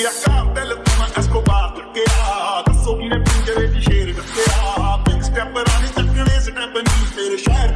ਗਿਆ ਘਰ ਦੇ ਲੱਤਾਂ ਐਸਕੋਬਾਰ ਟੱਕਿਆ ਦੱਸੋ ਕਿਨੇ ਪਿੰਜਰੇ 'ਚ ਸ਼ੇਰ ਟੱਕਿਆ ਬਿਗ ਸਟੈਪ ਰਾਣੀ ਚੱਕਣੇ ਸਟੈਪ ਨਹੀਂ ਤੇਰੇ ਸ਼ਹਿਰ